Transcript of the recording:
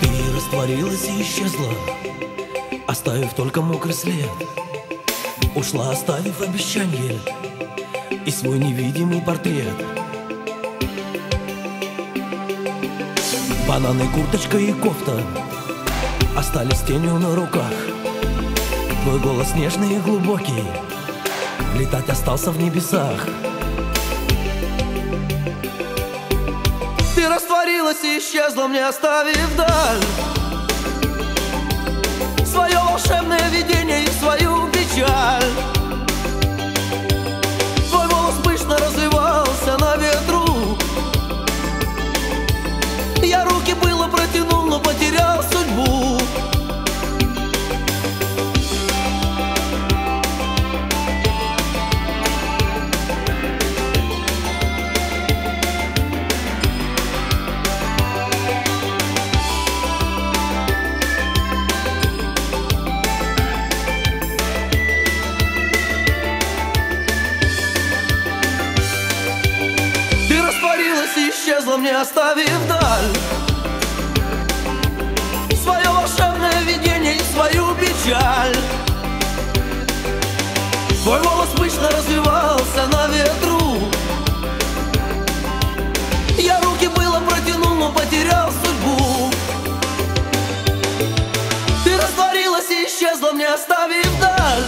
Ты растворилась и исчезла, оставив только мокрый след. Ушла, оставив обещанье и свой невидимый портрет. Бананы, курточка и кофта остались тенью на руках. Твой голос нежный и глубокий, летать остался в небесах. Ты растворилась и исчезла, мне оставив даль Свое волшебное видение и свою печаль мне оставив даль. Свое волшебное видение и свою печаль. Твой волос пышно развивался на ветру. Я руки было протянул, но потерял судьбу. Ты растворилась и исчезла, мне оставив даль